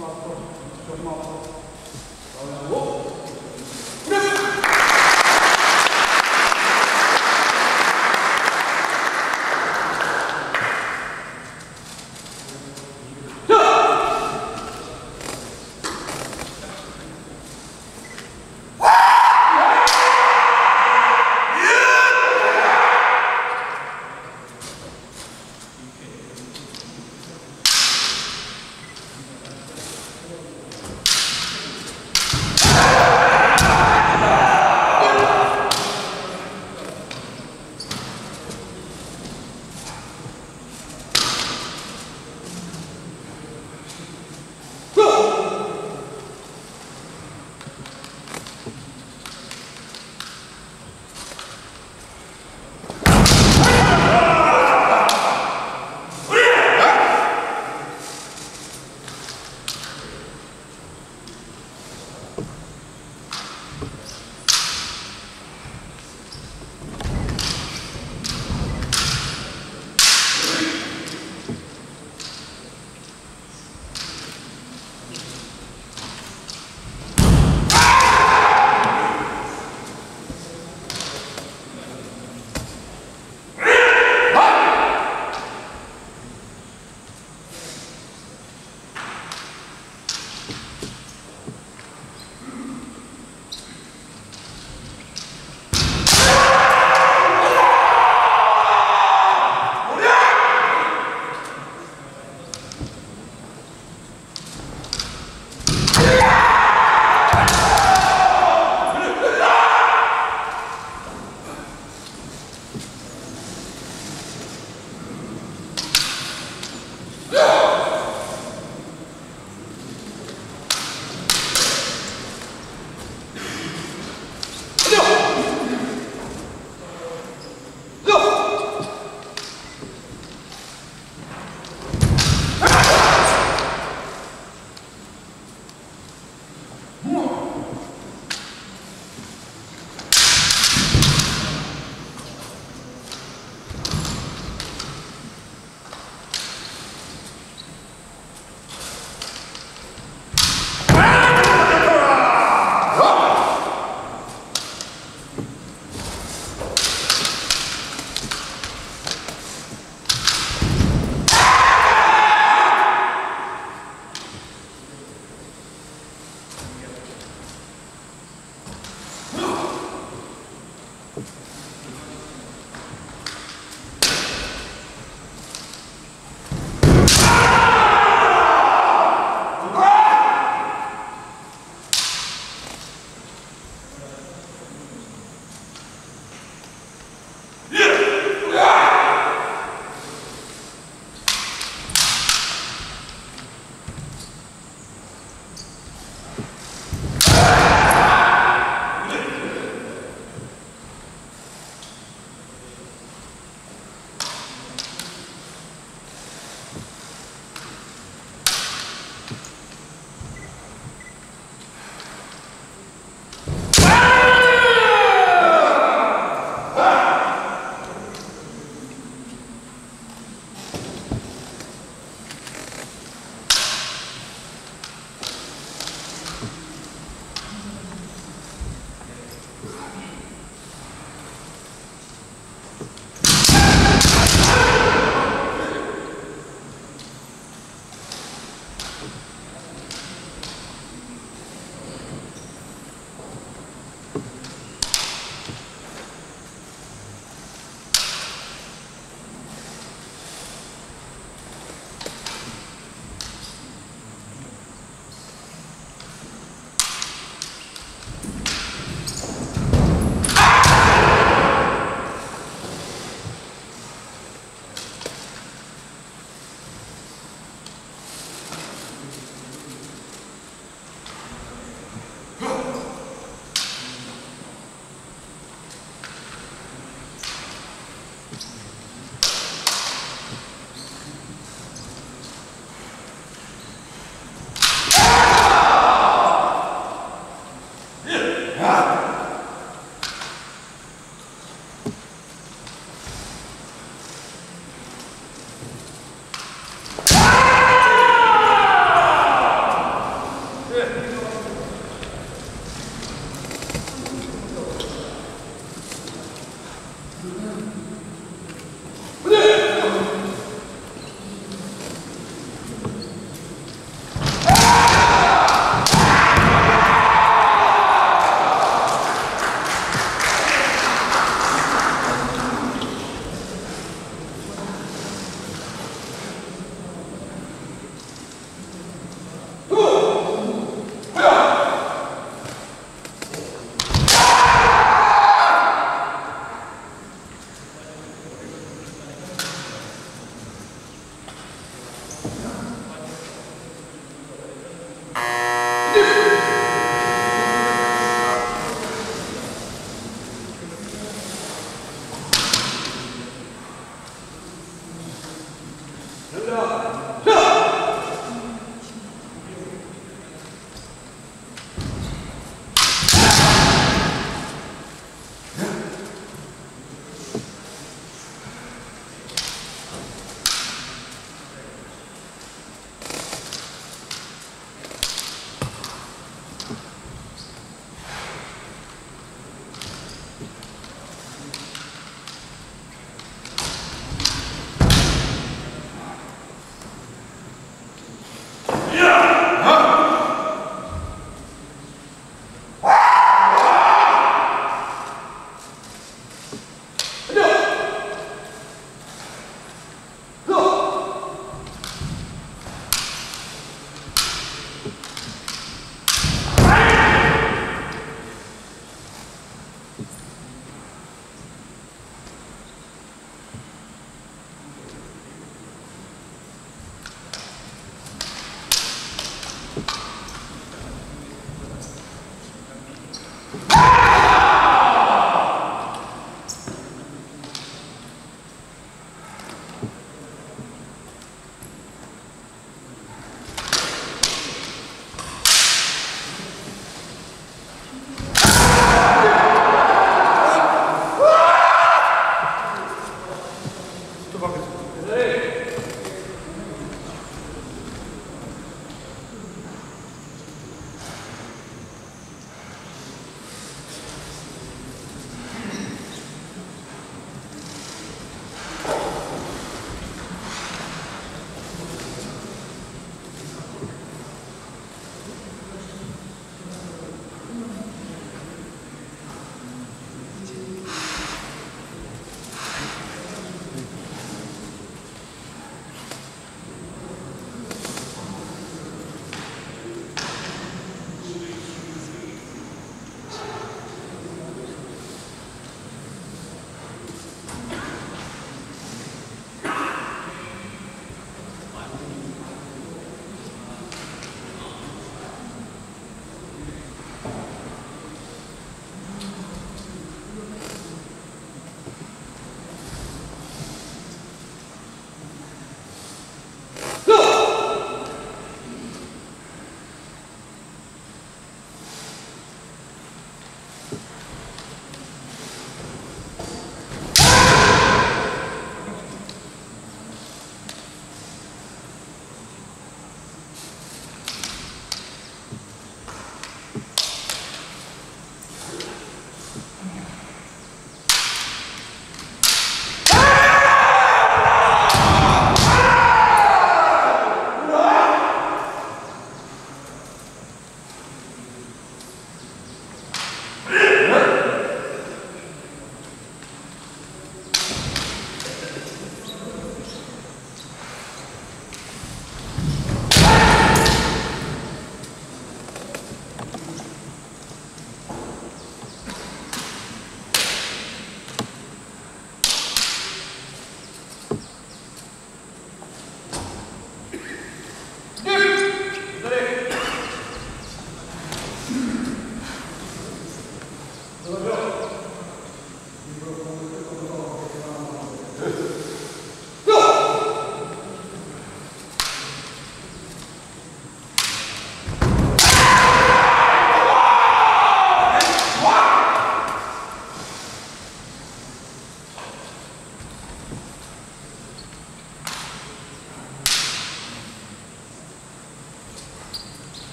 Thank you. errada.